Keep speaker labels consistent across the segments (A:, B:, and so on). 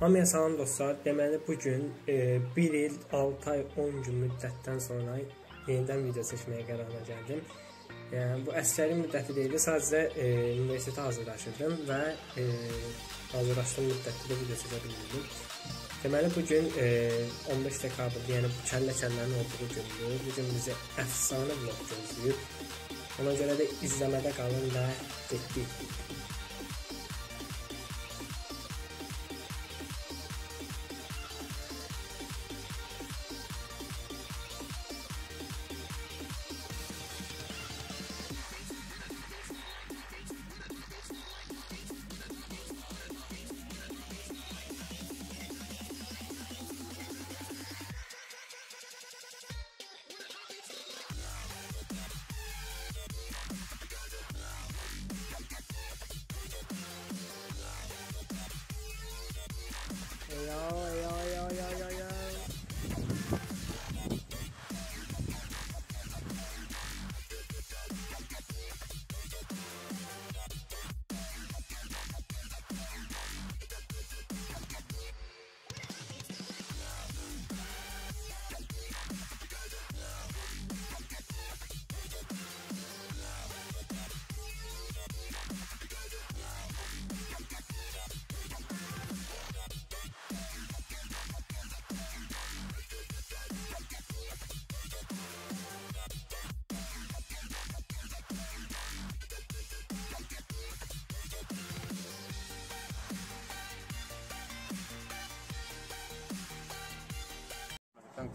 A: Hamıya salam dostlar. Deməli bu gün 1 e, il 6 ay 10 gün müddətdən sonra yenidən video çəkməyə qərara gəldim. Yəni bu əsgəri müddəti deyildi, sadəcə e, universitetə hazırlaşırdım və e, hazırlaşdığım müddətdə də video çəkə bilmirdim. Deməli bu gün e, 15 dekabr, yəni bu kəllə-kəllənin olduğu gündür. Bu gün bizi əfsanə vlog gözləyir. Ona görə də izləmədə qalın və getdik.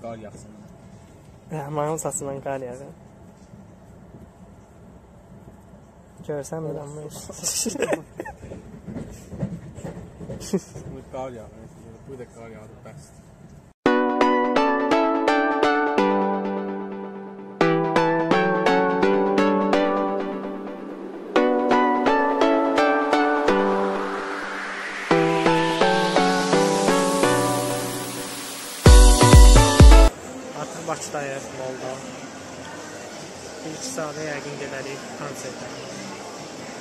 A: کار یخ سمان نه ما هم
B: ساسی من کاری آگه چهار سم بدم بایش
A: Bakıdayıq molda. Bir iki saata yəqin gedərik konsertə.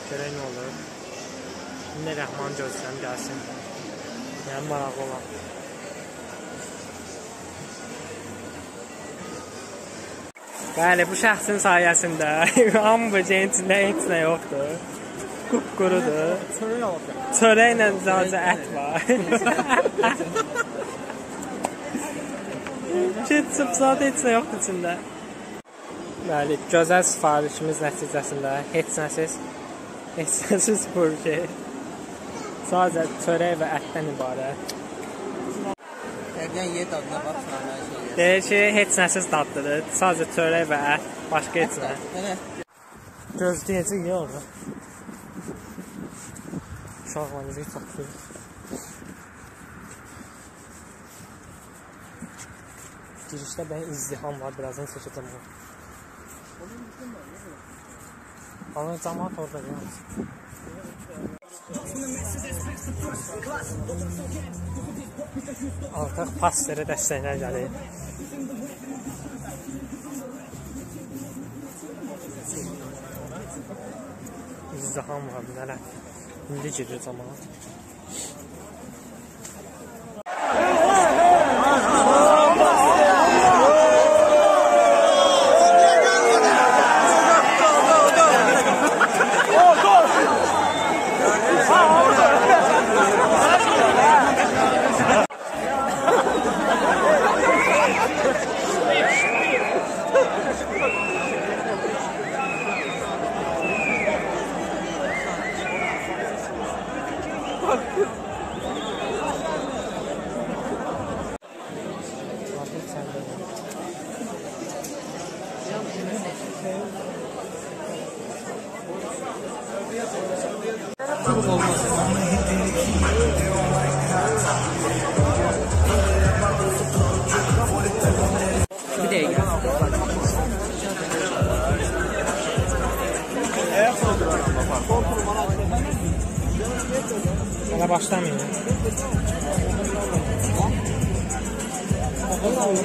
A: Görək nə olur. İndi Rəhman gözləyirəm gəlsin. Yəni maraqlı olan. Bəli, bu şəxsin sayəsində hamı içində heç nə yoxdur. Qupqurudur.
B: Çörək alıb.
A: Çörəklə sadəcə ət var. Ketçup zad heç nə yoxdur içində. Bəli, gözəl sifarişimiz nəticəsində heç nəsiz, heç nəsiz burger. Sadəcə çörək və ətdən ibarət.
B: Yəqin yer dadına baxsan, hər şey yer.
A: Deyir ki, heç nəsiz dadlıdır. Sadəcə çörək və ət, başqa heç nə. Gözləyəcək ya orada. Uşaqlar Girişdə bəyin izdiham var, birazdan çəkəcəm onu. Amma cəmaat orada yalnız. Artıq pastere dəstəklər gəlir. İzdiham var, nələr. İndi olmaz olmaz. Bir de Bana başlamayın.
C: Ana sağlık.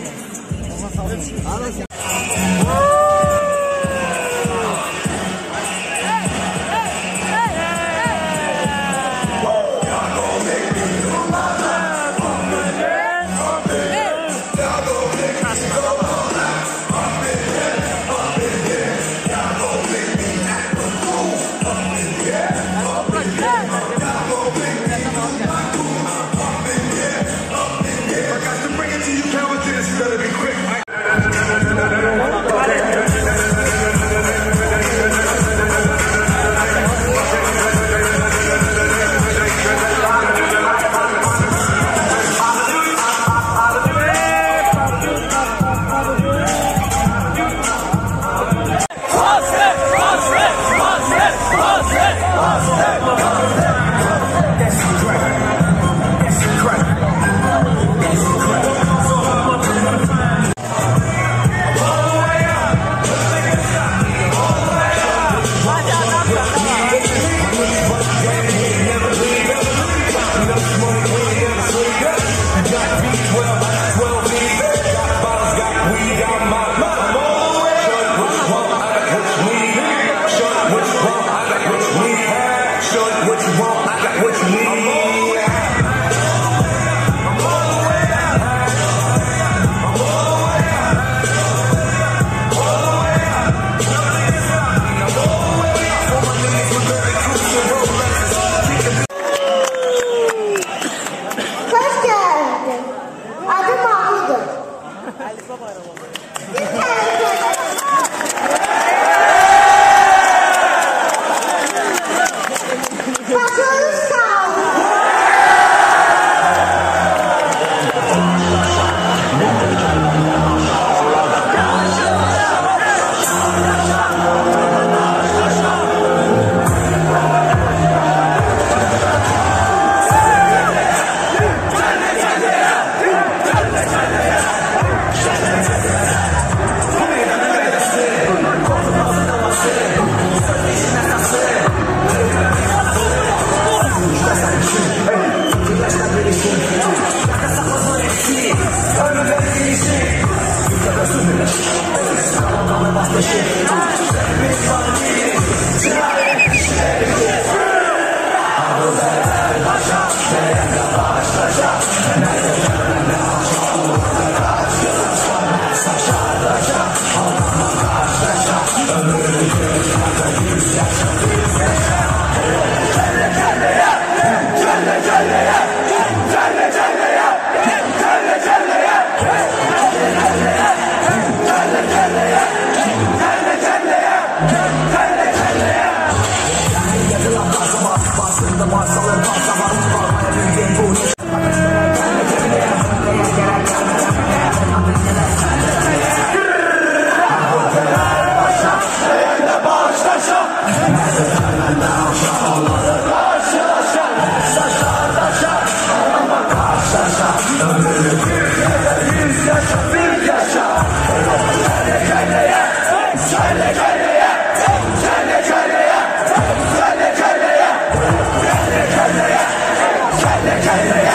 D: Kelle kelleye,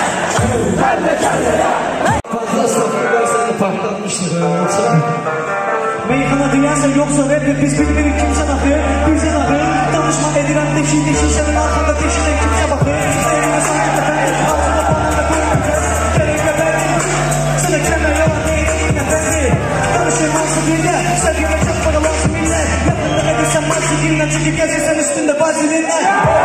D: kelle kelleye. Fazla sapıklar seni
E: patlatmıştır yoksa. Meyhana duyarsa yoksa rap ve biz bilmiyoruz kimse nakı, bize nakı. Danışma edilen deşi deşi senin arkanda deşine kimse bakı. Seninle sanki tepe, altına bana da koy nefes. Gerek ve ben sana kelle yalan değil nefesi. Danışılmazsa bir de sevgime çok paralansın millet. Yakında edilsen maçı dinle çünkü gezirsen üstünde bazilinle. Yeah!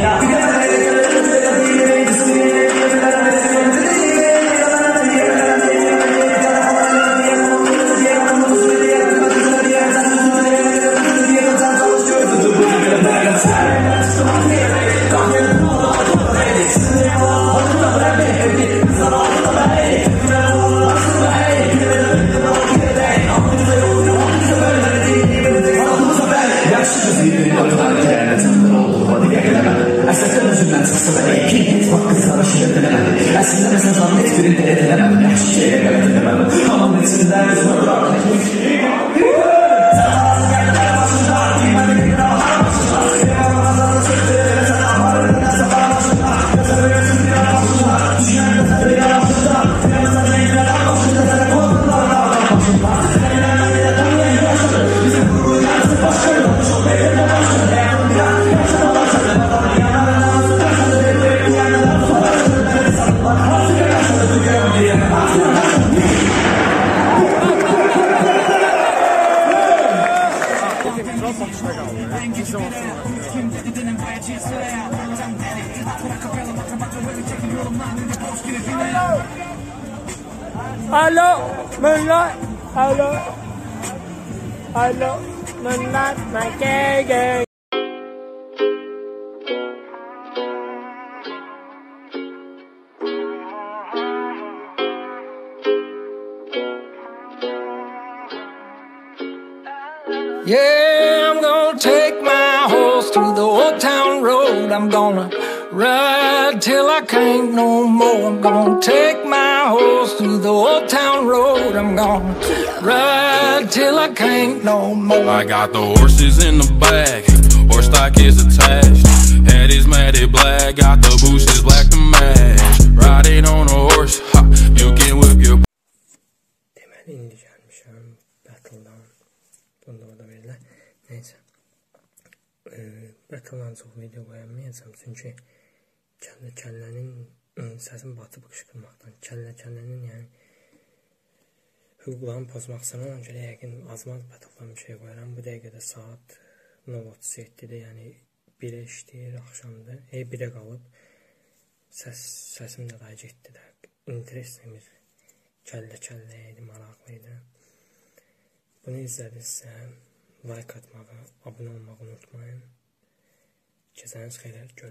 E: Yeah.
F: Hello, moonlight. Hello, hello, moonlight, my gang gang. Yeah. Road. I'm gonna ride till I can't no more. I'm gonna take my horse to the old town road. I'm gonna ride till I can't no more.
G: I got the horses in the back, horse stock is attached. Head is matted black, got the bushes black to match. Riding on a
A: Çox video qoyamayacağam çünki kəllə kəllənin səsim batıb qışqırmaqdan. Kəllə kəllənin yəni hüquqlarını pozmaq istəmirəm. Ona görə yəqin azmaz Battle-dan bir şey qoyaram. Bu dəqiqədə saat 0:37-dir, yəni 1-ə işləyir axşamdır. E 1-ə qalıb. Səs səsim də daha getdi də. Interesting bir kəllə kəllə idi, maraqlı idi. Bunu izlədinizsə, like atmağı, abunə olmağı unutmayın. 其实还是 ask it to